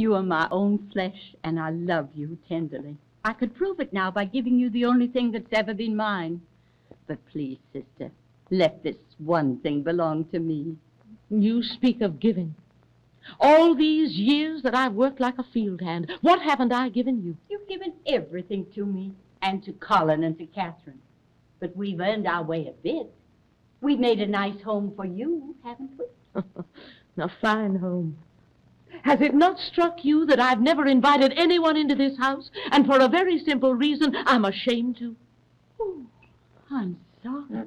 You are my own flesh, and I love you tenderly. I could prove it now by giving you the only thing that's ever been mine. But please, sister, let this one thing belong to me. You speak of giving. All these years that I've worked like a field hand, what haven't I given you? You've given everything to me, and to Collin and to Catherine. But we've earned our way a bit. We've made a nice home for you, haven't we? a fine home. Has it not struck you that I've never invited anyone into this house, and for a very simple reason, I'm ashamed to? Oh, I'm sorry.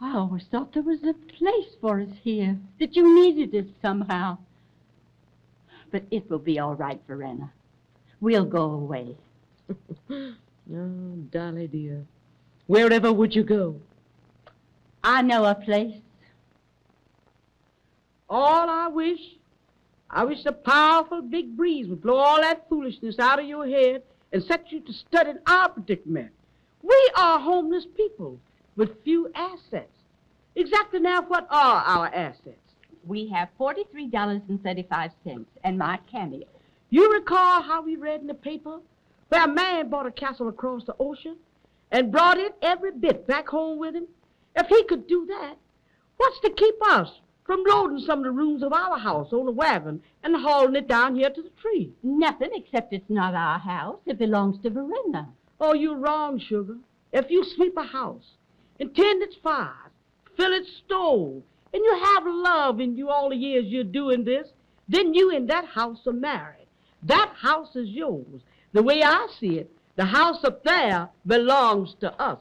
I always thought there was a place for us here, that you needed us somehow. But it will be all right, Verena. We'll go away. oh, Dolly, dear. Wherever would you go? I know a place. All I wish, I wish a powerful big breeze would blow all that foolishness out of your head and set you to studying our predicament. We are homeless people with few assets. Exactly now, what are our assets? We have $43.35 and my cameo. You recall how we read in the paper where a man bought a castle across the ocean and brought it every bit back home with him? If he could do that, what's to keep us from loading some of the rooms of our house on a wagon and hauling it down here to the tree? Nothing, except it's not our house. It belongs to Verena. Oh, you're wrong, Sugar. If you sweep a house and tend its fires, fill its stove, and you have love in you all the years you're doing this, then you and that house are married. That house is yours. The way I see it, the house up there belongs to us.